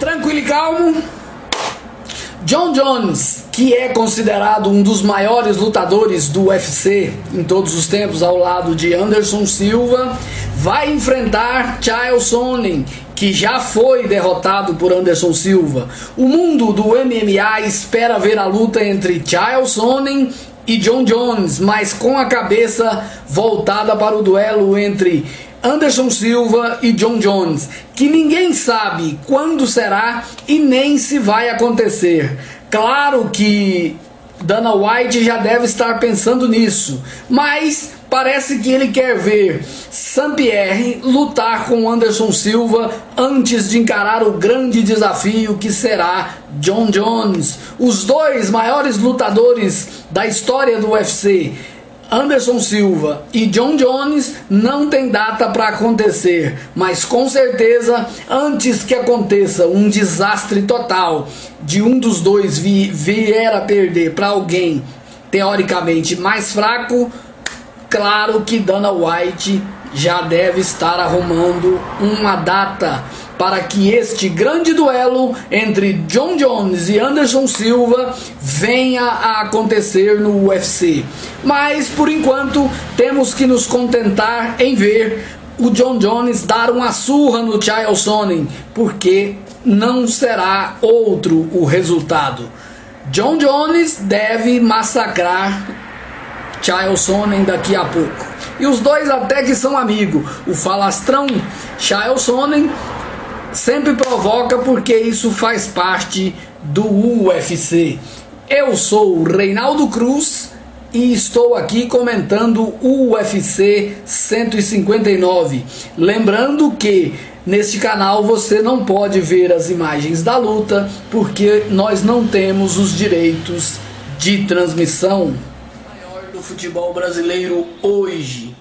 Tranquilo e calmo. John Jones, que é considerado um dos maiores lutadores do UFC em todos os tempos, ao lado de Anderson Silva, vai enfrentar Chael Sonnen, que já foi derrotado por Anderson Silva. O mundo do MMA espera ver a luta entre Chael Sonnen e John Jones, mas com a cabeça voltada para o duelo entre Anderson Silva e John Jones, que ninguém sabe quando será e nem se vai acontecer. Claro que Dana White já deve estar pensando nisso, mas parece que ele quer ver Saint-Pierre lutar com Anderson Silva antes de encarar o grande desafio que será John Jones, os dois maiores lutadores da história do UFC. Anderson Silva e John Jones não tem data para acontecer, mas com certeza, antes que aconteça um desastre total de um dos dois vi vier a perder para alguém teoricamente mais fraco, claro que Dana White já deve estar arrumando uma data para que este grande duelo entre John Jones e Anderson Silva venha a acontecer no UFC. Mas por enquanto temos que nos contentar em ver o John Jones dar uma surra no Chael Sonnen, porque não será outro o resultado. John Jones deve massacrar Chael Sonnen daqui a pouco. E os dois até que são amigos. O falastrão Chael Sonnen sempre provoca porque isso faz parte do UFC. Eu sou o Reinaldo Cruz e estou aqui comentando o UFC 159. Lembrando que neste canal você não pode ver as imagens da luta porque nós não temos os direitos de transmissão. Do futebol brasileiro hoje